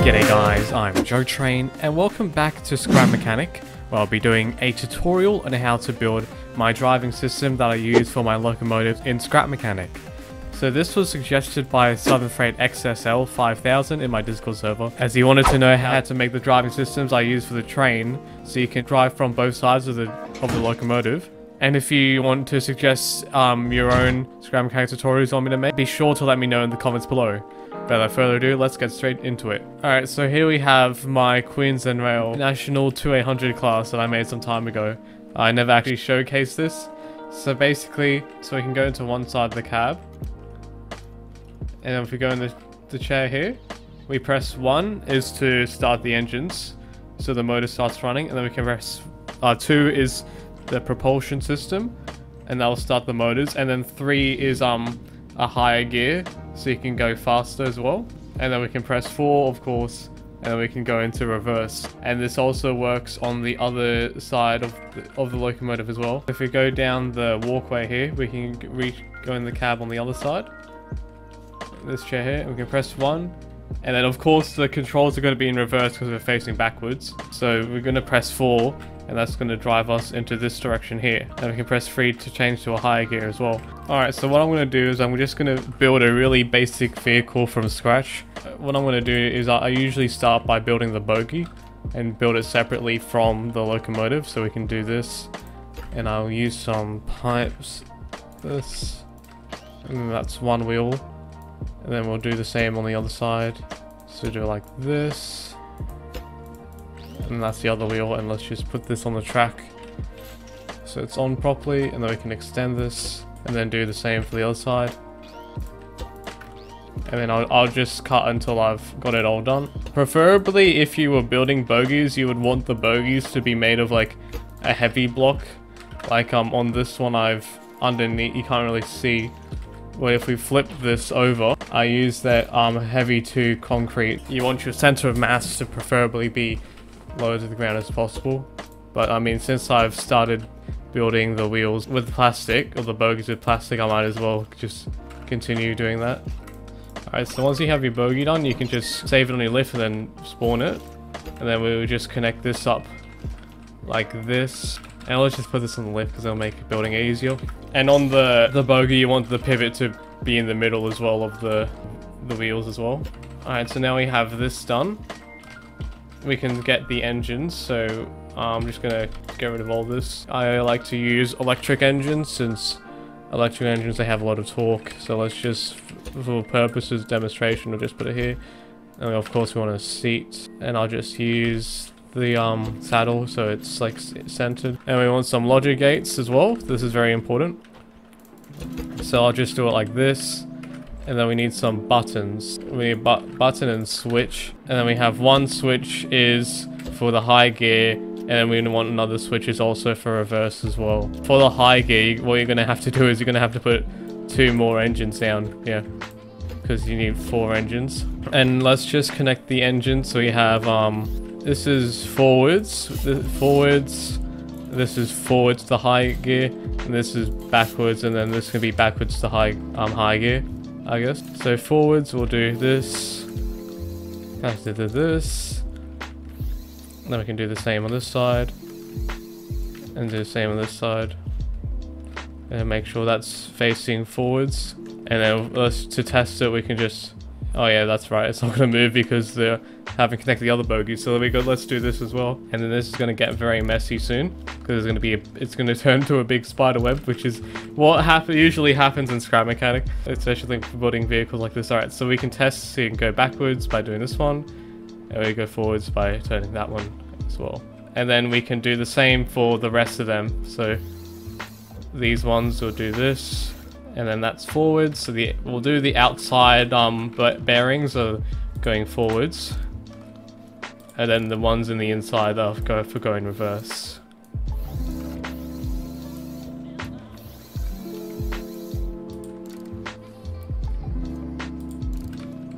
G'day guys, I'm Jotrain and welcome back to Scrap Mechanic where I'll be doing a tutorial on how to build my driving system that I use for my locomotive in Scrap Mechanic. So this was suggested by Southern Freight XSL 5000 in my Discord server as he wanted to know how to make the driving systems I use for the train so you can drive from both sides of the, of the locomotive. And if you want to suggest um, your own Scrap Mechanic tutorials on me to make, be sure to let me know in the comments below. Without further ado, let's get straight into it. Alright, so here we have my Queensland Rail National 2800 class that I made some time ago. I never actually showcased this. So basically, so we can go into one side of the cab. And if we go in the, the chair here, we press 1 is to start the engines. So the motor starts running, and then we can press uh, 2 is the propulsion system, and that will start the motors. And then 3 is um a higher gear, so you can go faster as well. And then we can press 4, of course, and then we can go into reverse. And this also works on the other side of the, of the locomotive as well. If we go down the walkway here, we can go in the cab on the other side. This chair here, we can press 1. And then of course the controls are going to be in reverse because we're facing backwards. So we're going to press 4 and that's going to drive us into this direction here. And we can press 3 to change to a higher gear as well. Alright, so what I'm going to do is I'm just going to build a really basic vehicle from scratch. Uh, what I'm going to do is I usually start by building the bogie and build it separately from the locomotive. So we can do this and I'll use some pipes. This, and that's one wheel. And then we'll do the same on the other side. So do it like this. And that's the other wheel. And let's just put this on the track. So it's on properly. And then we can extend this. And then do the same for the other side. And then I'll, I'll just cut until I've got it all done. Preferably if you were building bogies, you would want the bogies to be made of like a heavy block. Like um on this one I've underneath, you can't really see where if we flip this over, I use that um, heavy 2 concrete. You want your center of mass to preferably be lower to the ground as possible. But I mean, since I've started building the wheels with plastic, or the bogies with plastic, I might as well just continue doing that. Alright, so once you have your bogie done, you can just save it on your lift and then spawn it. And then we'll just connect this up like this. And let's just put this on the lift because it'll make building easier. And on the, the bogie, you want the pivot to be in the middle as well of the, the wheels as well. Alright, so now we have this done. We can get the engines, so I'm just to get rid of all this. I like to use electric engines since electric engines, they have a lot of torque. So let's just, for purposes demonstration, we'll just put it here. And of course we want a seat. And I'll just use the um, saddle so it's like centered. And we want some logic gates as well. This is very important. So I'll just do it like this. And then we need some buttons. We need bu button and switch. And then we have one switch is for the high gear. And then we want another switch is also for reverse as well. For the high gear, what you're going to have to do is you're going to have to put two more engines down. Yeah. Because you need four engines. And let's just connect the engine. So we have um, this is forwards, forwards, this is forwards to high gear, and this is backwards, and then this can be backwards to high um high gear, I guess. So forwards, we'll do this, to do this, then we can do the same on this side, and do the same on this side, and make sure that's facing forwards, and then let's to test it, we can just Oh yeah, that's right. It's not going to move because they haven't connected the other bogies. So there we go. Let's do this as well. And then this is going to get very messy soon because it's going to be a, it's going to turn to a big spider web, which is what usually happens in Scrap Mechanic, especially for building vehicles like this. All right, so we can test. So you can go backwards by doing this one, and we go forwards by turning that one as well. And then we can do the same for the rest of them. So these ones will do this and then that's forwards. So the we'll do the outside um bearings are going forwards, and then the ones in the inside are go for going reverse.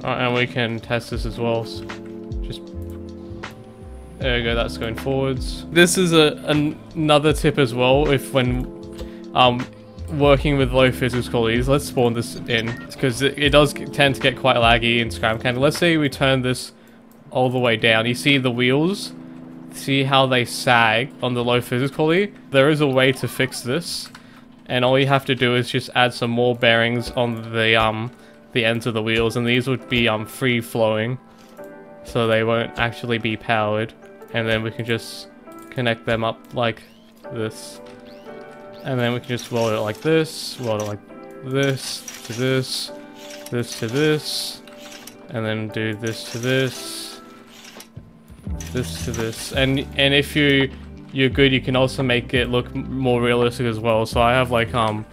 Right, and we can test this as well. So just there we go. That's going forwards. This is a an, another tip as well. If when um working with low physics qualities, let's spawn this in, because it, it, does tend to get quite laggy in Scrap Mechanic. Let's say we turn this all the way down. You see the wheels? See how they sag on the low physics quality? There is a way to fix this. And all you have to do is just add some more bearings on the um the ends of the wheels and these would be um free flowing. So they won't actually be powered. And then we can just connect them up like this. And then we can just weld it like this, weld it like this to this, this to this, and then do this to this, this to this. And and if you you're good, you can also make it look more realistic as well. So I have like um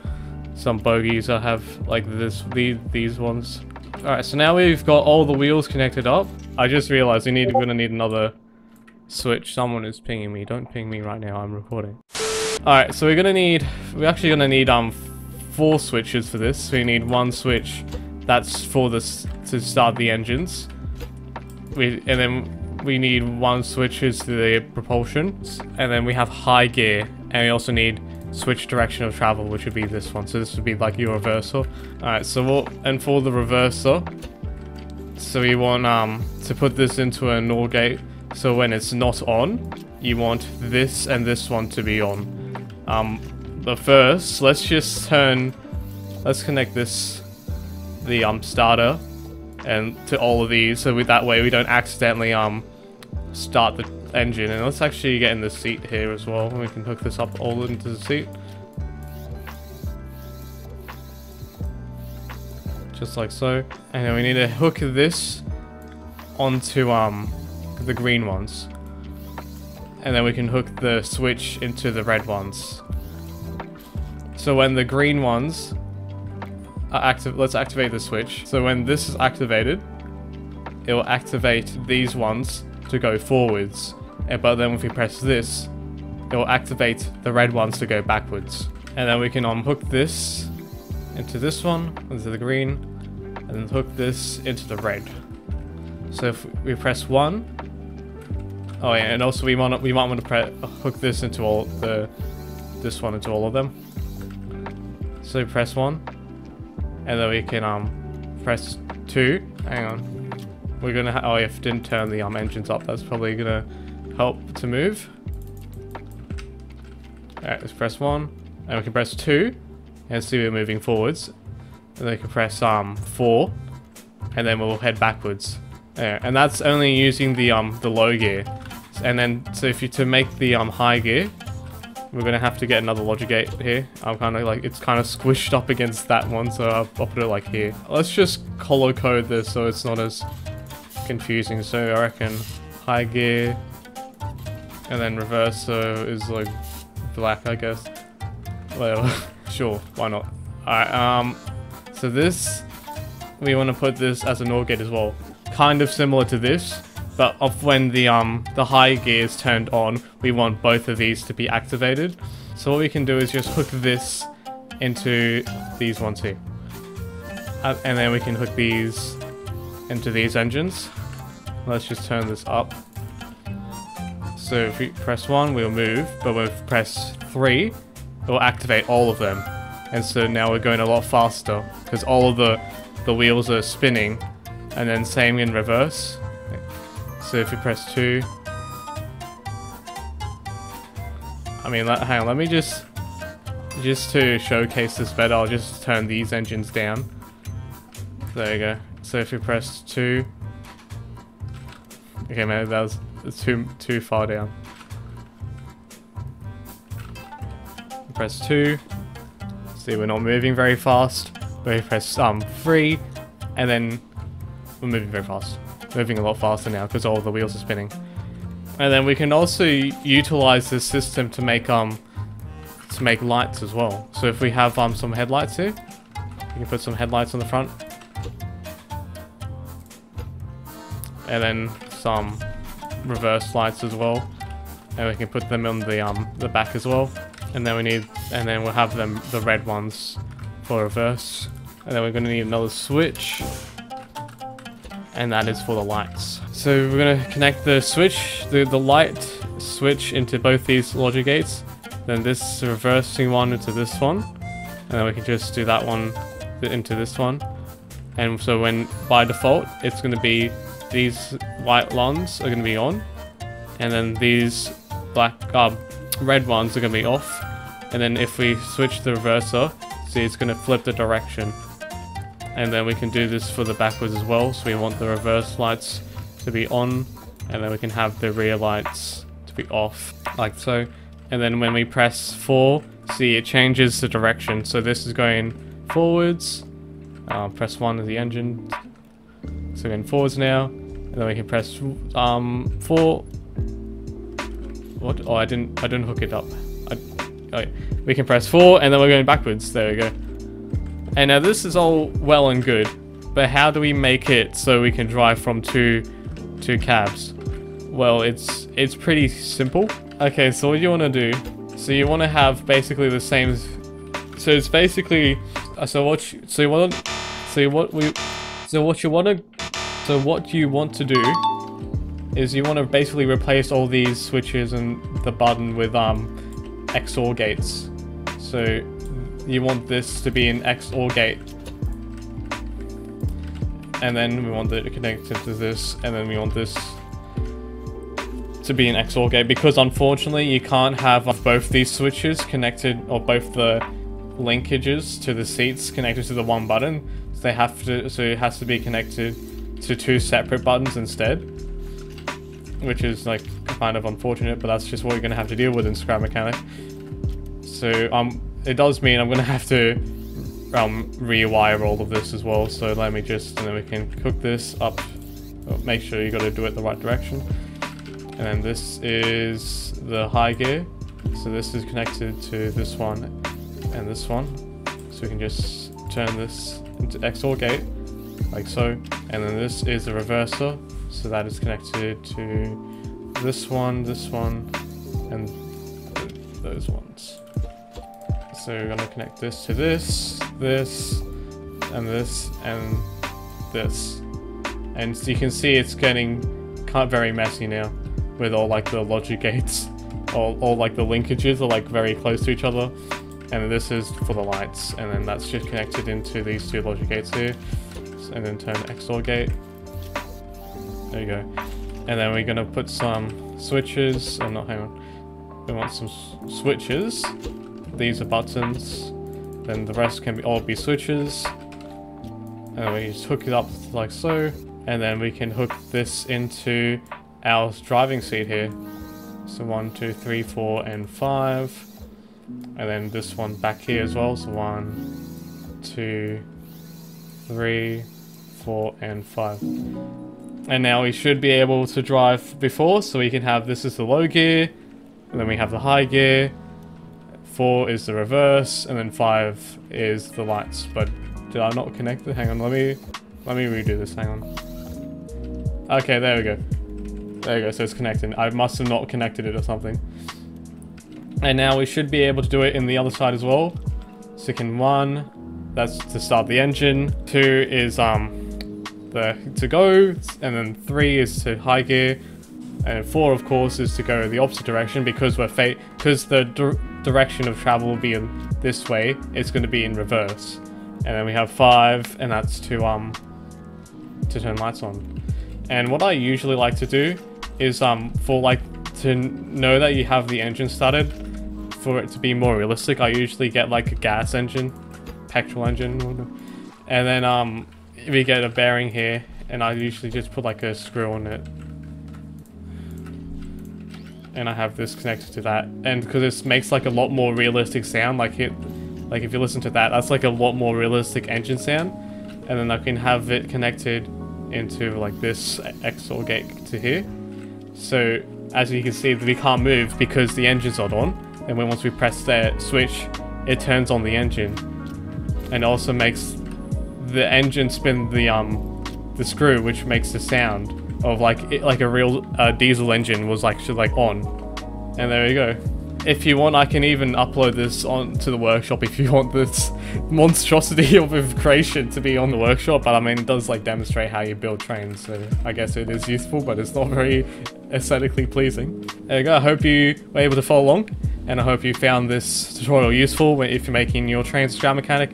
some bogies. I have like this these these ones. All right, so now we've got all the wheels connected up. I just realized we need we're gonna need another switch. Someone is pinging me. Don't ping me right now. I'm recording. All right, so we're gonna need we're actually gonna need um four switches for this. So we need one switch that's for this to start the engines. We and then we need one switches to the propulsion, and then we have high gear, and we also need switch direction of travel, which would be this one. So this would be like your reverser. All right, so we'll and for the reverser, so we want um to put this into a NOR gate. So when it's not on, you want this and this one to be on. Um, but first, let's just turn, let's connect this, the um starter, and to all of these, so with that way we don't accidentally um start the engine. And let's actually get in the seat here as well. We can hook this up all into the seat. Just like so. And then we need to hook this onto um the green ones. And then we can hook the switch into the red ones. So when the green ones are active, let's activate the switch. So when this is activated, it will activate these ones to go forwards. Eh, but then if we press this, it will activate the red ones to go backwards. And then we can unhook this into this one, into the green, and then hook this into the red. So if we press one, oh yeah, and also we want we might want to hook this into all the this one into all of them. So press one, and then we can um press two. Hang on. We're gonna, oh, if didn't turn the um, engines up, that's probably gonna help to move. Alright, let's press one, and we can press two, and see we're moving forwards. And then we can press um four, and then we'll head backwards. Yeah, and that's only using the um the low gear. And then, so if you to make the um high gear, we're gonna have to get another logic gate here. I'm kind of like, it's kind of squished up against that one, so I'll, I'll put it like here. Let's just color code this so it's not as confusing. So I reckon high gear and then reverser is like black, I guess. Well, sure, why not? Alright, um, so this, we want to put this as a NOR gate as well. Kind of similar to this, but of when the um the high gear is turned on, we want both of these to be activated. So what we can do is just hook this into these ones here. Uh, and then we can hook these into these engines. Let's just turn this up. So if we press 1, we'll move, but if we press 3, it will activate all of them. And so now we're going a lot faster, because all of the, the wheels are spinning, and then same in reverse. So if you press 2... I mean, let, hang on, let me just... Just to showcase this better, I'll just turn these engines down. There you go. So if you press 2, Okay, man, that was too too far down. Press two. See, we're not moving very fast. We press um three, and then we're moving very fast. Moving a lot faster now because all the wheels are spinning. And then we can also utilize this system to make um to make lights as well. So if we have um some headlights here, we can put some headlights on the front. And then some reverse lights as well. And we can put them on the um the back as well. And then we need and then we'll have them the red ones for reverse. And then we're gonna need another switch. And that is for the lights. So we're gonna connect the switch, the, the light switch into both these logic gates. Then this reversing one into this one. And then we can just do that one into this one. And so when by default it's gonna be these white ones are going to be on. And then these black, uh, red ones are going to be off. And then if we switch the reverser, see it's going to flip the direction. And then we can do this for the backwards as well. So we want the reverse lights to be on. And then we can have the rear lights to be off, like so. And then when we press 4, see it changes the direction. So this is going forwards. Uh, press 1 is the engine. So we're going forwards now. And then we can press um, 4. What? Oh, I didn't I didn't hook it up. I, oh, we can press 4 and then we're going backwards. There we go. And now this is all well and good. But how do we make it so we can drive from two two cabs? Well, it's it's pretty simple. Okay, so what you want to do, so you want to have basically the same, so it's basically, uh, so what, you, so so what we, so what you want to, so what you want to do is you want to basically replace all these switches and the button with um XOR gates. So you want this to be an XOR gate. And then we want it connected to this, and then we want this to be an XOR gate because unfortunately you can't have both these switches connected or both the linkages to the seats connected to the one button. So they have to so it has to be connected to two separate buttons instead. Which is like kind of unfortunate, but that's just what you're gonna have to deal with in Scrap Mechanic. So um it does mean I'm gonna have to um rewire all of this as well. So let me just and then we can cook this up. Make sure you gotta do it the right direction. And then this is the high gear. So this is connected to this one and this one. So we can just turn this into XOR gate, like so. And then this is the reverser. So that is connected to this one, this one, and th those ones. So we're gonna connect this to this, this, and this, and this. And so you can see it's getting kind of very messy now with all like the logic gates, all, all like the linkages are like very close to each other. And this is for the lights, and then that's just connected into these two logic gates here. And then turn XOR gate. There you go. And then we're gonna put some switches, oh not, hang on. We want some switches. These are buttons. Then the rest can be all be switches. And we just hook it up like so. And then we can hook this into our driving seat here. So one, two, three, four, and five. And then this one back here as well. So one, two, three, four, and five. And now we should be able to drive before, so we can have this is the low gear, and then we have the high gear, four is the reverse, and then five is the lights. But did I not connect it? Hang on, let me let me redo this, hang on. Okay, there we go. There we go, so it's connecting. I must have not connected it or something. And now we should be able to do it in the other side as well. Second one, that's to start the engine. Two is um the to go, and then three is to high gear, and four, of course, is to go the opposite direction because we're fa because the di direction of travel will be in this way. It's going to be in reverse, and then we have five, and that's to um to turn lights on. And what I usually like to do is um for like to know that you have the engine started for it to be more realistic I usually get like a gas engine petrol engine and then um we get a bearing here and I usually just put like a screw on it and I have this connected to that. And because this makes like a lot more realistic sound like it like if you listen to that that's like a lot more realistic engine sound. And then I can have it connected into like this XOR gate to here. So as you can see, we can't move because the engine's not on. And when once we press that switch, it turns on the engine, and also makes the engine spin the um the screw, which makes the sound of like it, like a real uh, diesel engine was like like on. And there you go. If you want, I can even upload this onto the workshop if you want this monstrosity of creation to be on the workshop. But I mean, it does like demonstrate how you build trains, so I guess it is useful, but it's not very aesthetically pleasing. There you go. I hope you were able to follow along, and I hope you found this tutorial useful if you're making your trains Scrap Mechanic.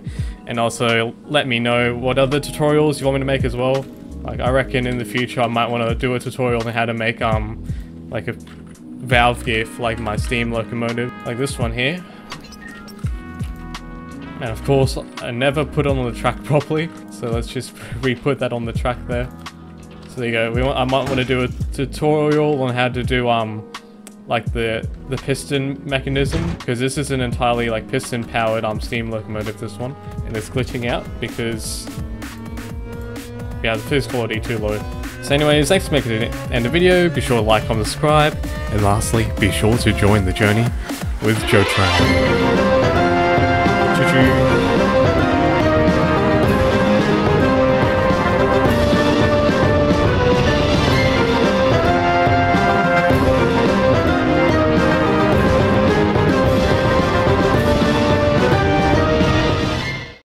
And also let me know what other tutorials you want me to make as well. Like I reckon in the future I might want to do a tutorial on how to make um like a valve gear for like my steam locomotive, like this one here. And of course, I never put on the track properly, so let's just re-put that on the track there. So there you go. We want, I might want to do a tutorial on how to do um like the the piston mechanism because this is an entirely like piston powered um steam locomotive this one and it's glitching out because yeah, the food's quality too low. So anyways, thanks for making it the end of the video. Be sure to like, comment, subscribe. And lastly, be sure to join the journey with Jotrain. Choo -choo.